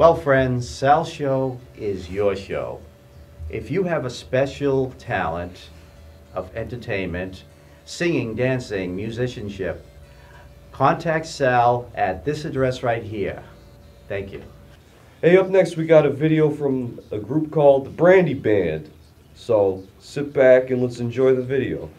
Well, friends, Sal Show is your show. If you have a special talent of entertainment, singing, dancing, musicianship, contact Sal at this address right here. Thank you. Hey, up next we got a video from a group called the Brandy Band. So sit back and let's enjoy the video.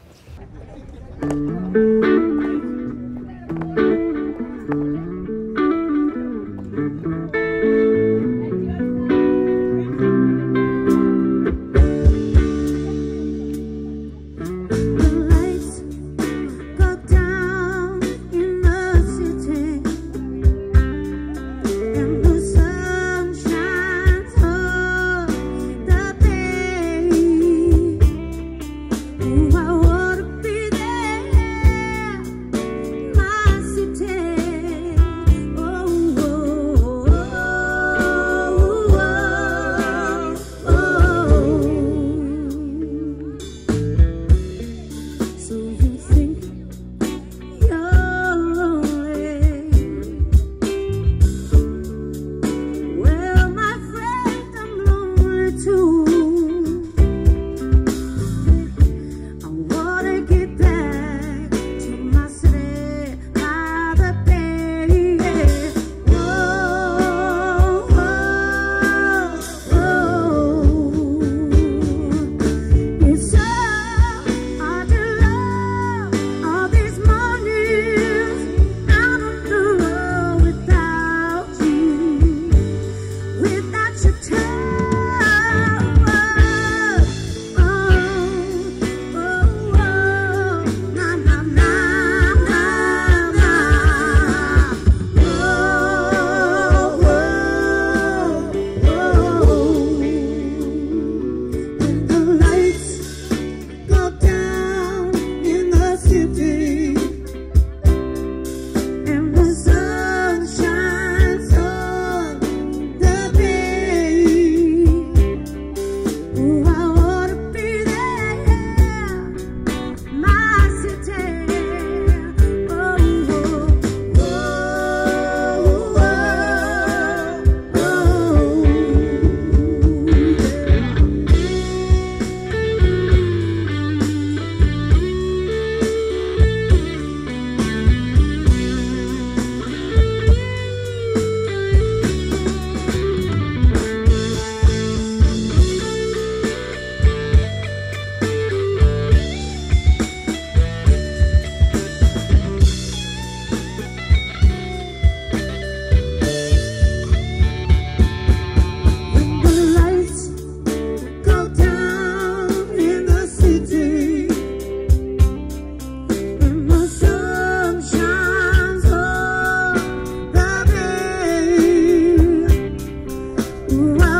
Ooh,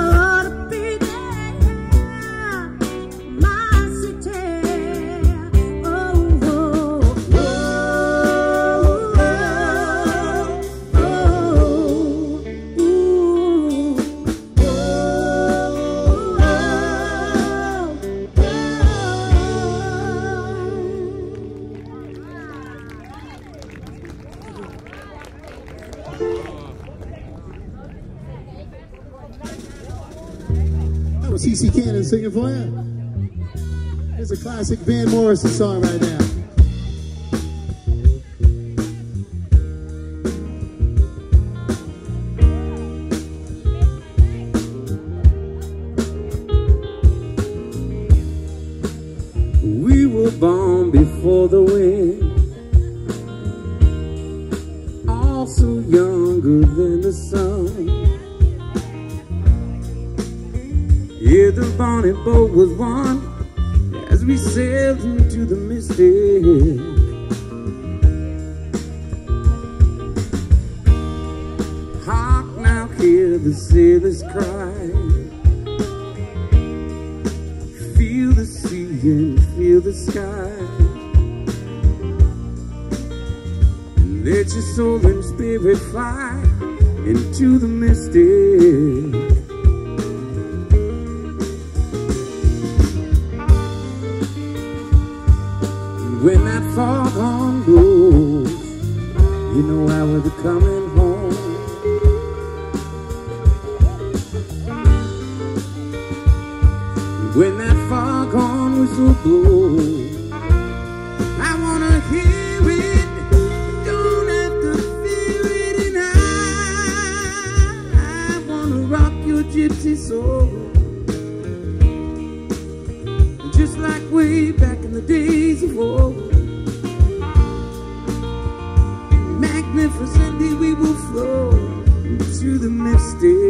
CC Cannon singing for you. It's a classic Van Morrison song right now. We were born before the bonnet boat was one as we sailed into the mystic. Hark now, hear the sailors cry. Feel the sea and feel the sky. And let your soul and spirit fly into the mystic. When that foghorn blows, you know I will be coming home. When that foghorn whistle blows, Magnificently, we will flow into the mystic.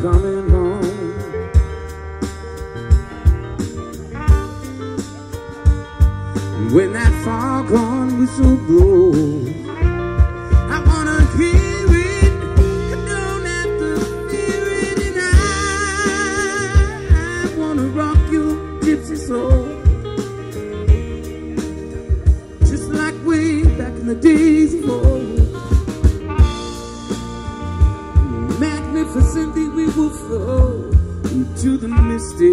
Coming home. And when that foghorn whistle blows,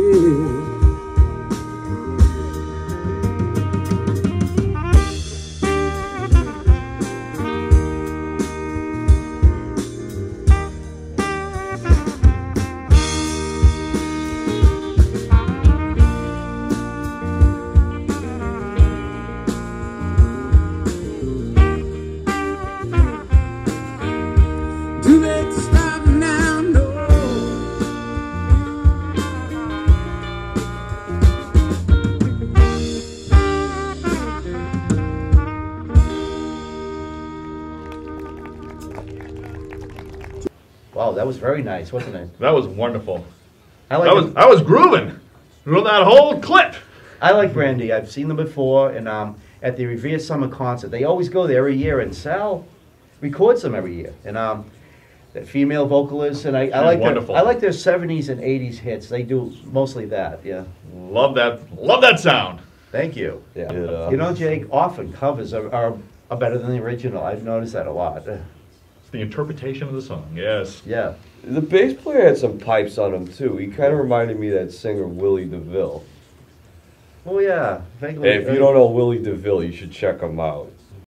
mystic. Wow, that was very nice, wasn't it? That was wonderful. I like I was. I was grooving through that whole clip. I like Brandy. I've seen them before, and um, at the Revere Summer Concert, they always go there every year, and Sal records them every year. And um, the female vocalists, and I, I like wonderful. their, I like their '70s and '80s hits. They do mostly that. Yeah. Love that love that sound. Thank you. Yeah. You know, Jake, often covers are, are, are better than the original. I've noticed that a lot. It's the interpretation of the song. Yes. Yeah. The bass player had some pipes on him too. He kind of reminded me of that singer Willie DeVille. Oh yeah. Vaguely. Hey, if you uh, don't know Willie DeVille, you should check him out.